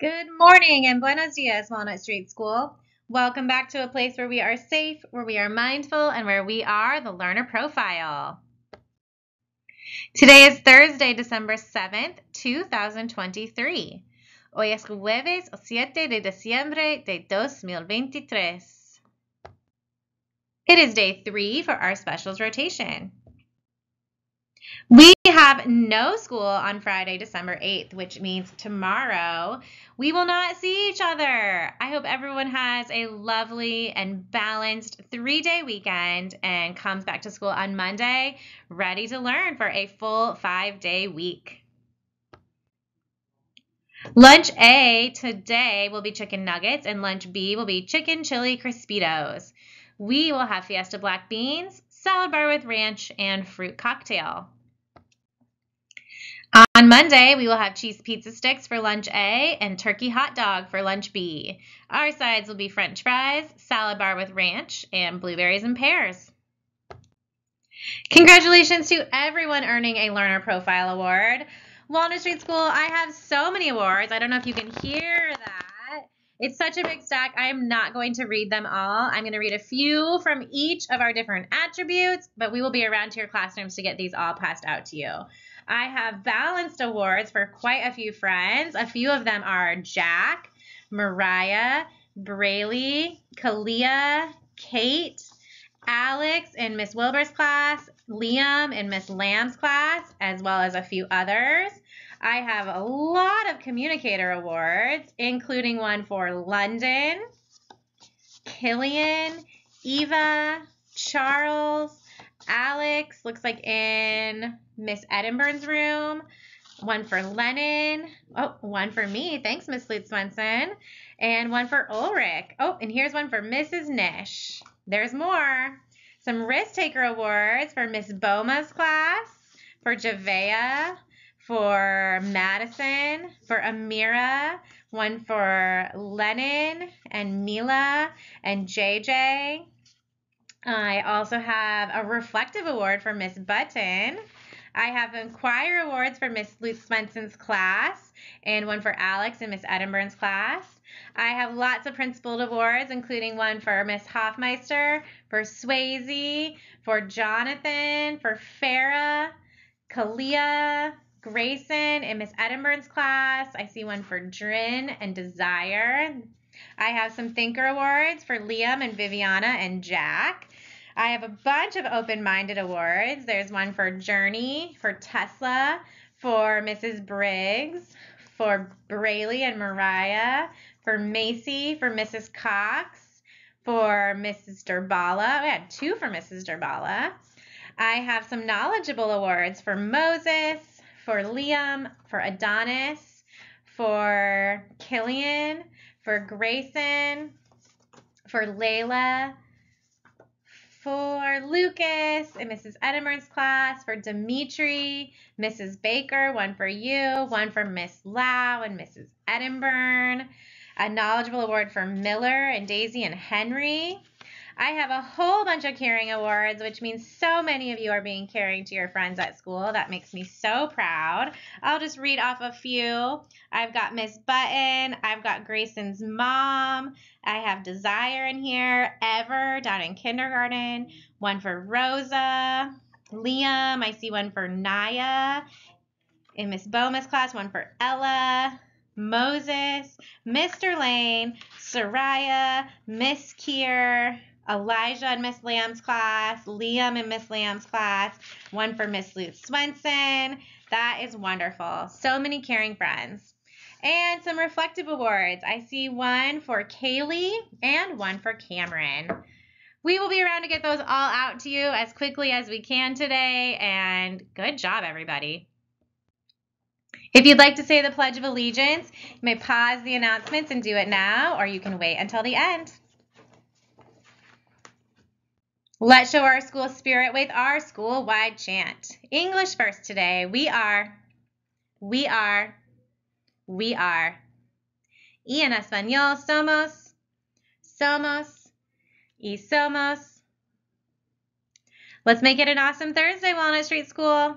Good morning and buenos dias, Walnut Street School. Welcome back to a place where we are safe, where we are mindful, and where we are the learner profile. Today is Thursday, December 7th, 2023. Hoy es jueves 7 de diciembre de 2023. It is day three for our specials rotation. We have no school on Friday, December 8th, which means tomorrow we will not see each other. I hope everyone has a lovely and balanced three day weekend and comes back to school on Monday ready to learn for a full five day week. Lunch A today will be chicken nuggets, and lunch B will be chicken chili crispitos. We will have Fiesta black beans, salad bar with ranch, and fruit cocktail. On Monday, we will have cheese pizza sticks for lunch A and turkey hot dog for lunch B. Our sides will be french fries, salad bar with ranch, and blueberries and pears. Congratulations to everyone earning a Learner Profile Award. Walnut Street School, I have so many awards. I don't know if you can hear that. It's such a big stack. I am not going to read them all. I'm going to read a few from each of our different attributes, but we will be around to your classrooms to get these all passed out to you. I have balanced awards for quite a few friends. A few of them are Jack, Mariah, Braylee, Kalia, Kate, Alex in Miss Wilbur's class, Liam in Miss Lamb's class, as well as a few others. I have a lot of communicator awards, including one for London, Killian, Eva, Charles, Alex, looks like in Miss Edinburgh's room. One for Lennon. Oh, one for me. Thanks, Miss Lute Swenson. And one for Ulrich. Oh, and here's one for Mrs. Nish. There's more. Some risk taker awards for Miss Boma's class, for Javea, for Madison, for Amira, one for Lennon and Mila and JJ. I also have a reflective award for Miss Button. I have Inquire Awards for Miss Luke Swenson's class and one for Alex and Miss Edinburgh's class. I have lots of principled awards, including one for Miss Hoffmeister, for Swayze, for Jonathan, for Farah, Kalia, Grayson, and Miss Edinburgh's class. I see one for Drin and Desire. I have some Thinker Awards for Liam and Viviana and Jack. I have a bunch of open minded awards. There's one for Journey, for Tesla, for Mrs. Briggs, for Braylee and Mariah, for Macy, for Mrs. Cox, for Mrs. Durbala. We had two for Mrs. Durbala. I have some knowledgeable awards for Moses, for Liam, for Adonis, for Killian, for Grayson, for Layla, for Lucas and Mrs. Edinburgh's class, for Dimitri, Mrs. Baker, one for you, one for Miss Lau and Mrs. Edinburgh, a knowledgeable award for Miller and Daisy and Henry, I have a whole bunch of caring awards, which means so many of you are being caring to your friends at school. That makes me so proud. I'll just read off a few. I've got Miss Button. I've got Grayson's mom. I have Desire in here. Ever down in kindergarten. One for Rosa. Liam. I see one for Naya. In Miss Boma's class, one for Ella. Moses, Mr. Lane, Soraya, Miss Kier, Elijah in Miss Lamb's class, Liam in Miss Lamb's class, one for Miss Luke Swenson. That is wonderful. So many caring friends. And some reflective awards. I see one for Kaylee and one for Cameron. We will be around to get those all out to you as quickly as we can today. And good job, everybody. If you'd like to say the Pledge of Allegiance, you may pause the announcements and do it now, or you can wait until the end. Let's show our school spirit with our school-wide chant. English first today. We are, we are, we are. Y en español somos, somos, y somos. Let's make it an awesome Thursday, Walnut Street School.